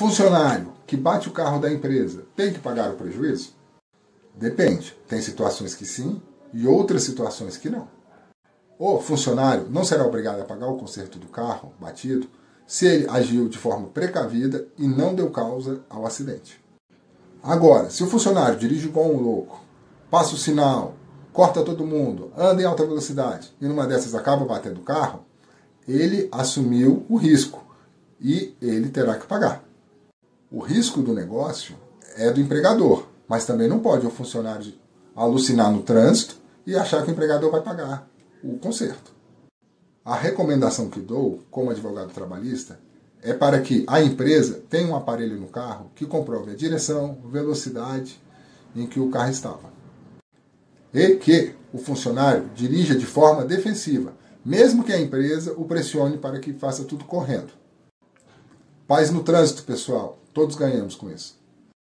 Funcionário que bate o carro da empresa tem que pagar o prejuízo? Depende. Tem situações que sim e outras situações que não. O funcionário não será obrigado a pagar o conserto do carro batido se ele agiu de forma precavida e não deu causa ao acidente. Agora, se o funcionário dirige igual um louco, passa o sinal, corta todo mundo, anda em alta velocidade e numa dessas acaba batendo o carro, ele assumiu o risco e ele terá que pagar. Risco do negócio é do empregador, mas também não pode o funcionário alucinar no trânsito e achar que o empregador vai pagar o conserto. A recomendação que dou, como advogado trabalhista, é para que a empresa tenha um aparelho no carro que comprove a direção, velocidade em que o carro estava. E que o funcionário dirija de forma defensiva, mesmo que a empresa o pressione para que faça tudo correndo. Paz no trânsito, pessoal. Todos ganhamos com isso.